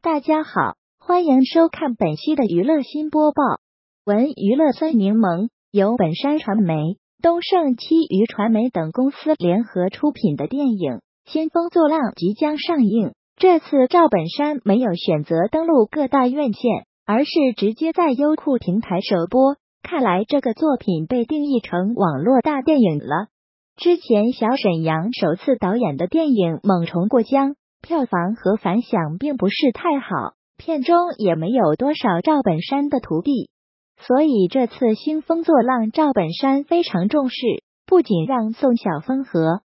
大家好，欢迎收看本期的娱乐新播报。文娱乐酸柠檬由本山传媒、东盛七娱传媒等公司联合出品的电影《兴风作浪》即将上映。这次赵本山没有选择登陆各大院线，而是直接在优酷平台首播。看来这个作品被定义成网络大电影了。之前小沈阳首次导演的电影《猛虫过江》。票房和反响并不是太好，片中也没有多少赵本山的徒弟，所以这次兴风作浪，赵本山非常重视，不仅让宋晓峰和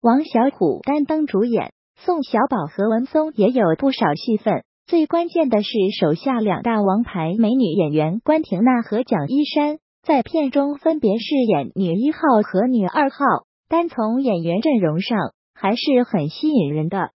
王小虎担当主演，宋小宝和文松也有不少戏份。最关键的是，手下两大王牌美女演员关婷娜和蒋一山在片中分别饰演女一号和女二号，单从演员阵容上还是很吸引人的。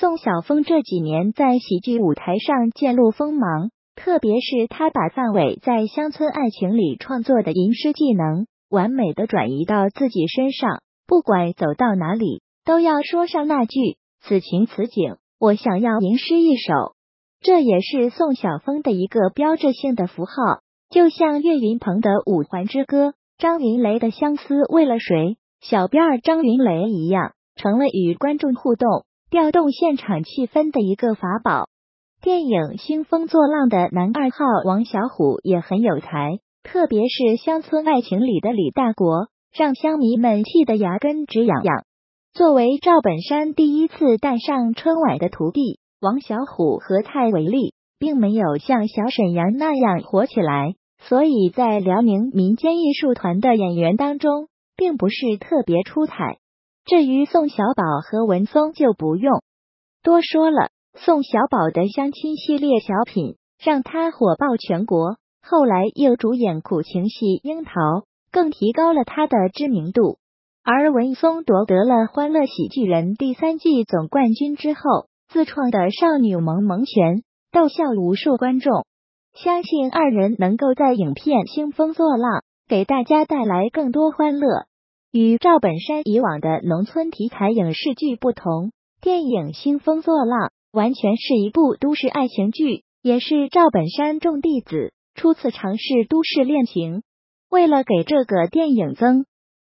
宋晓峰这几年在喜剧舞台上渐露锋芒，特别是他把范伟在《乡村爱情》里创作的吟诗技能完美的转移到自己身上，不管走到哪里都要说上那句“此情此景，我想要吟诗一首”，这也是宋晓峰的一个标志性的符号。就像岳云鹏的《五环之歌》，张云雷的《相思为了谁》，小辫儿张云雷一样，成了与观众互动。调动现场气氛的一个法宝。电影《兴风作浪》的男二号王小虎也很有才，特别是《乡村爱情》里的李大国，让乡迷们气得牙根直痒痒。作为赵本山第一次带上春晚的徒弟，王小虎和蔡伟立并没有像小沈阳那样火起来，所以在辽宁民间艺术团的演员当中，并不是特别出彩。至于宋小宝和文松就不用多说了。宋小宝的相亲系列小品让他火爆全国，后来又主演苦情戏《樱桃》，更提高了他的知名度。而文松夺得了《欢乐喜剧人》第三季总冠军之后，自创的少女萌萌拳逗笑无数观众。相信二人能够在影片《兴风作浪》给大家带来更多欢乐。与赵本山以往的农村题材影视剧不同，电影《兴风作浪》完全是一部都市爱情剧，也是赵本山众弟子初次尝试都市恋情。为了给这个电影增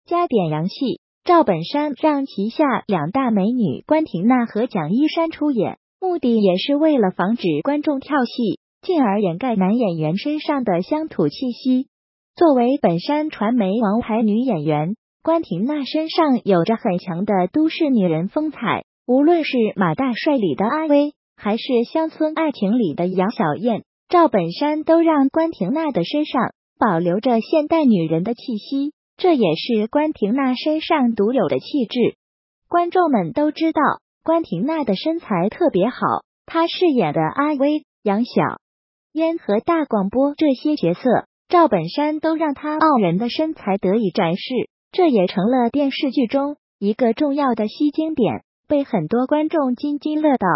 加点洋气，赵本山让旗下两大美女关婷娜和蒋一山出演，目的也是为了防止观众跳戏，进而掩盖男演员身上的乡土气息。作为本山传媒王牌女演员。关婷娜身上有着很强的都市女人风采，无论是《马大帅》里的阿威，还是《乡村爱情》里的杨小燕，赵本山都让关婷娜的身上保留着现代女人的气息，这也是关婷娜身上独有的气质。观众们都知道关婷娜的身材特别好，她饰演的阿威、杨小燕和大广播这些角色，赵本山都让她傲人的身材得以展示。这也成了电视剧中一个重要的吸睛点，被很多观众津津乐道。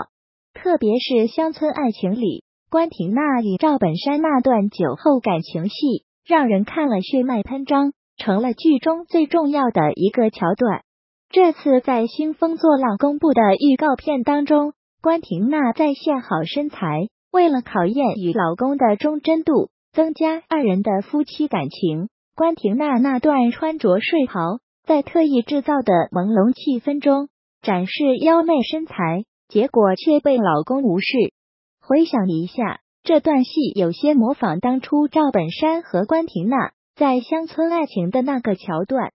特别是《乡村爱情》里，关婷娜与赵本山那段酒后感情戏，让人看了血脉喷张，成了剧中最重要的一个桥段。这次在《兴风作浪》公布的预告片当中，关婷娜在现好身材，为了考验与老公的忠贞度，增加二人的夫妻感情。关婷娜那段穿着睡袍，在特意制造的朦胧气氛中展示妖媚身材，结果却被老公无视。回想一下，这段戏有些模仿当初赵本山和关婷娜在《乡村爱情》的那个桥段。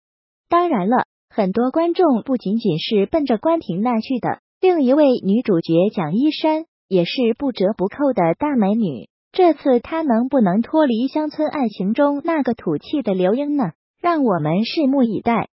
当然了，很多观众不仅仅是奔着关婷娜去的，另一位女主角蒋一山也是不折不扣的大美女。这次他能不能脱离乡村爱情中那个土气的刘英呢？让我们拭目以待。